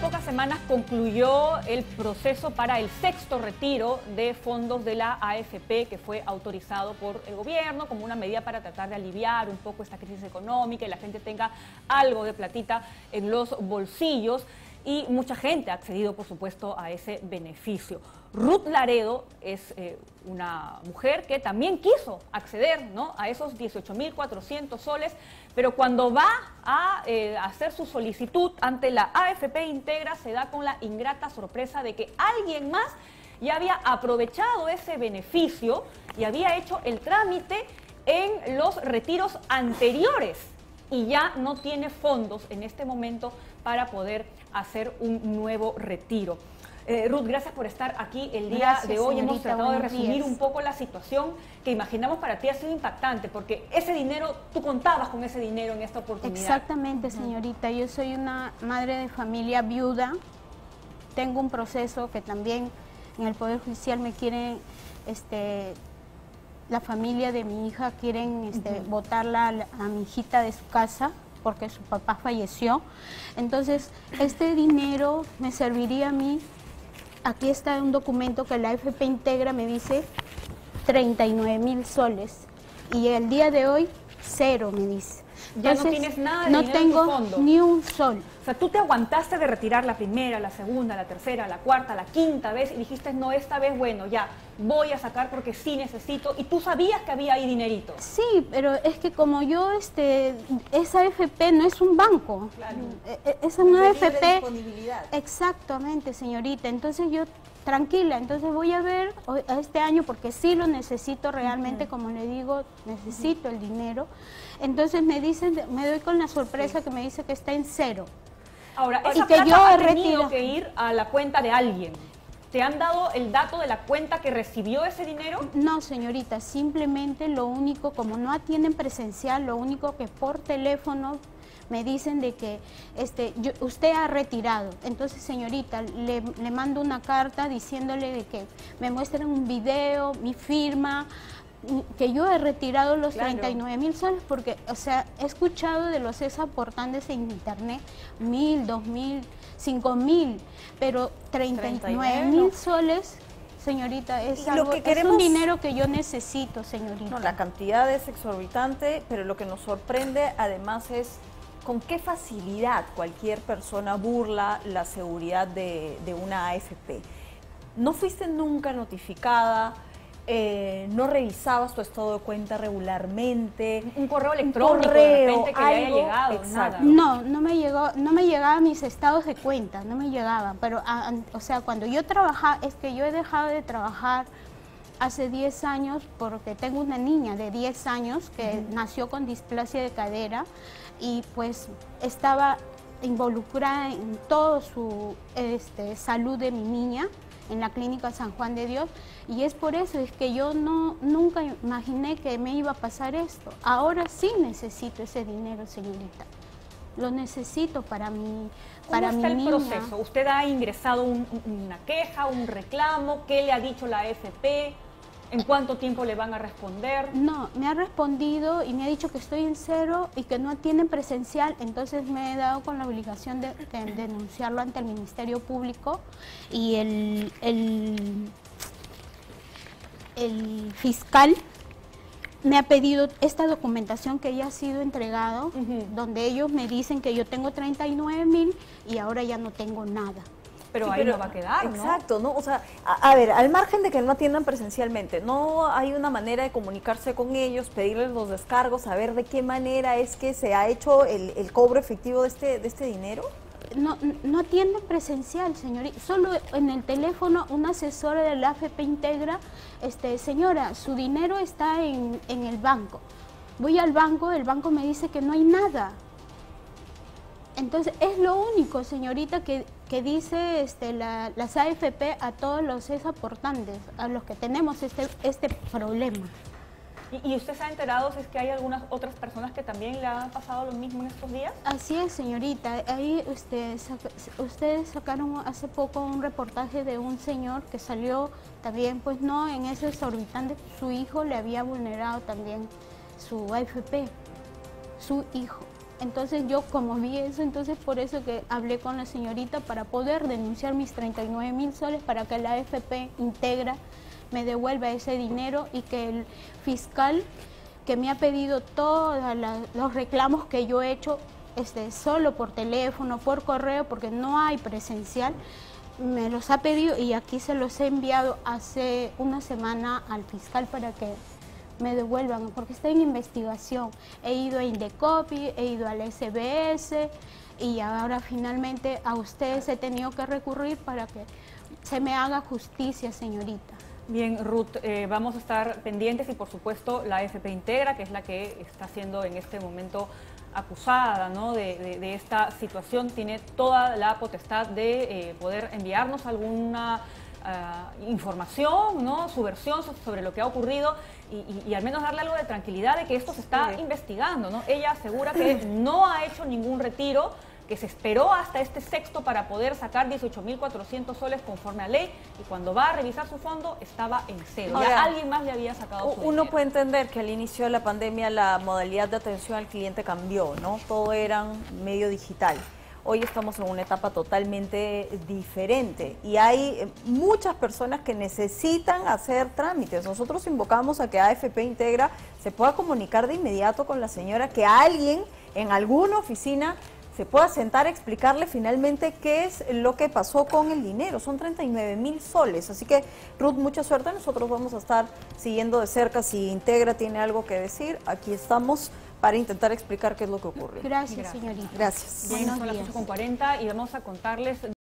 pocas semanas concluyó el proceso para el sexto retiro de fondos de la AFP que fue autorizado por el gobierno como una medida para tratar de aliviar un poco esta crisis económica y la gente tenga algo de platita en los bolsillos y mucha gente ha accedido, por supuesto, a ese beneficio. Ruth Laredo es eh, una mujer que también quiso acceder ¿no? a esos 18.400 soles, pero cuando va a eh, hacer su solicitud ante la AFP Integra se da con la ingrata sorpresa de que alguien más ya había aprovechado ese beneficio y había hecho el trámite en los retiros anteriores y ya no tiene fondos en este momento para poder hacer un nuevo retiro. Eh, Ruth, gracias por estar aquí el día de hoy. Hemos tratado de resumir un poco la situación que imaginamos para ti ha sido impactante, porque ese dinero, tú contabas con ese dinero en esta oportunidad. Exactamente, señorita. Yo soy una madre de familia viuda. Tengo un proceso que también en el Poder Judicial me quieren, este, la familia de mi hija quieren este, votarla a mi hijita de su casa porque su papá falleció. Entonces, este dinero me serviría a mí aquí está un documento que la FP Integra me dice 39 mil soles y el día de hoy cero me dice. Ya no tienes nada de No dinero tengo en tu fondo. ni un sol. O sea, tú te aguantaste de retirar la primera, la segunda, la tercera, la cuarta, la quinta vez y dijiste, no, esta vez, bueno, ya, voy a sacar porque sí necesito. Y tú sabías que había ahí dinerito. Sí, pero es que como yo, este, esa FP no es un banco. Eh, eh, Es una FP. disponibilidad. Exactamente, señorita. Entonces yo tranquila, entonces voy a ver este año porque sí lo necesito realmente, como le digo, necesito el dinero. Entonces me dicen, me doy con la sorpresa que me dice que está en cero. Ahora, Y que plata yo ha he tenido que ir a la cuenta de alguien. ¿Te han dado el dato de la cuenta que recibió ese dinero? No, señorita, simplemente lo único, como no atienden presencial, lo único que por teléfono me dicen de que este, yo- usted ha retirado. Entonces, señorita, le, le mando una carta diciéndole de que me muestren un video, mi firma, que yo he retirado los Claro. 39 mil soles, porque, o sea, he escuchado de los ESA aportantes en internet, mil, dos mil, cinco mil, pero 39 mil soles, señorita, es, lo algo, que es queremos- un dinero que yo necesito, señorita. No, la cantidad es exorbitante, pero lo que nos sorprende además es con qué facilidad cualquier persona burla la seguridad de, de una AFP. No fuiste nunca notificada, eh, no revisabas tu estado de cuenta regularmente. Un correo electrónico de correo, repente que le haya llegado. Nada. No, no me llegó, no me llegaban mis estados de cuenta, no me llegaban, pero ah, o sea, cuando yo trabajaba, es que yo he dejado de trabajar hace 10 años porque tengo una niña de 10 años que nació con displasia de cadera y pues estaba involucrada en todo su este, salud de mi niña en la clínica San Juan de Dios y es por eso es que yo no nunca imaginé que me iba a pasar esto. Ahora sí necesito ese dinero, señorita. Lo necesito para mi ¿Cómo para está mi el niña. proceso? ¿Usted ha ingresado un- una queja, un reclamo? ¿Qué le ha dicho la AFP? ¿En cuánto tiempo le van a responder? No, me ha respondido y me ha dicho que estoy en cero y que no atienden presencial, entonces me he dado con la obligación de, de denunciarlo ante el Ministerio Público y el, el, el fiscal me ha pedido esta documentación que ya ha sido entregado, donde ellos me dicen que yo tengo 39 mil y ahora ya no tengo nada. Pero Sí, ahí no va a quedar, ¿no? Exacto, ¿no? O sea, a, a ver, al margen de que no atiendan presencialmente, ¿no hay una manera de comunicarse con ellos, pedirles los descargos, saber de qué manera es que se ha hecho el, el cobro efectivo de este, de este dinero? No, no atienden presencial, señorita. Solo en el teléfono una asesora de la AFP Integra, este, señora, su dinero está en, en el banco. Voy al banco, el banco me dice que no hay nada. Entonces, es lo único, señorita, que, que dice este, la- las AFP a todos los ex aportantes, a los que tenemos este, este problema. ¿Y, y usted se ha enterado si es que hay algunas otras personas que también le han pasado lo mismo en estos días? Así es, señorita. Ahí usted saca- ustedes sacaron hace poco un reportaje de un señor que salió también, pues no, en ese exorbitante, su hijo le había vulnerado también su AFP, su hijo. Entonces yo como vi eso, entonces por eso que hablé con la señorita para poder denunciar mis 39 mil soles para que la AFP integra me devuelva ese dinero y que el fiscal que me ha pedido todos los reclamos que yo he hecho este, solo por teléfono, por correo, porque no hay presencial, me los ha pedido y aquí se los he enviado hace una semana al fiscal para que me devuelvan, porque está en investigación. He ido a Indecopi, he ido al SBS y ahora finalmente a ustedes he tenido que recurrir para que se me haga justicia, señorita. Bien, Ruth, eh, vamos a estar pendientes y por supuesto la FP Integra, que es la que está siendo en este momento acusada ¿no? de, esta situación, tiene toda la potestad de eh, poder enviarnos alguna ah, información, ¿no? su versión sobre lo que ha ocurrido y, al menos darle algo de tranquilidad de que esto se está investigando. ¿no? Ella asegura que no ha hecho ningún retiro, que se esperó hasta este sexto para poder sacar 18.400 soles conforme a ley y cuando va a revisar su fondo estaba en cero. ya alguien más le había sacado su Uno puede entender que al inicio de la pandemia la modalidad de atención al cliente cambió, ¿no? Todo era medio digital. Hoy estamos en una etapa totalmente diferente y hay eh, muchas personas que necesitan hacer trámites. Nosotros invocamos a que AFP Integra se pueda comunicar de inmediato con la señora, que alguien en alguna oficina se pueda sentar a explicarle finalmente qué es lo que pasó con el dinero. Son 39 mil soles. Así que, Ruth, mucha suerte. Nosotros vamos a estar siguiendo de cerca si Integra tiene algo que decir. Aquí estamos para intentar explicar qué es lo que ocurre. Gracias, señorita. Gracias. Bien, son las 8.40 y vamos a contarles...